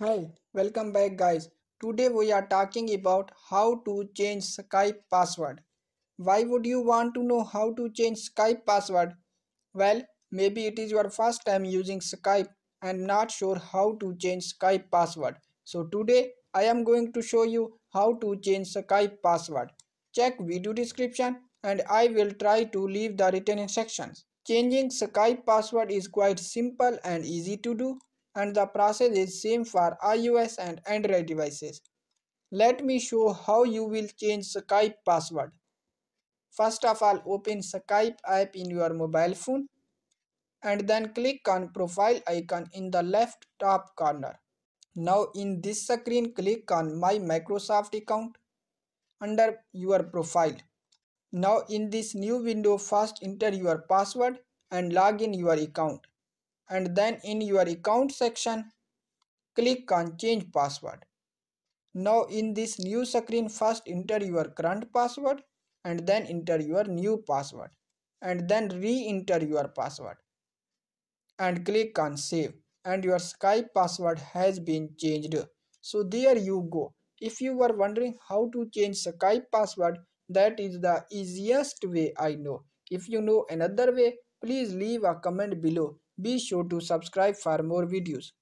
Hi, welcome back guys. Today we are talking about how to change Skype password. Why would you want to know how to change Skype password? Well, maybe it is your first time using Skype and not sure how to change Skype password. So today I am going to show you how to change Skype password. Check video description and I will try to leave the written instructions. Changing Skype password is quite simple and easy to do and the process is same for iOS and Android devices. Let me show how you will change Skype password. First of all open Skype app in your mobile phone and then click on profile icon in the left top corner. Now in this screen click on my Microsoft account under your profile. Now in this new window first enter your password and log in your account and then in your account section click on change password. Now in this new screen first enter your current password and then enter your new password and then re-enter your password and click on save and your Skype password has been changed. So there you go. If you were wondering how to change Skype password that is the easiest way I know. If you know another way please leave a comment below. Be sure to subscribe for more videos.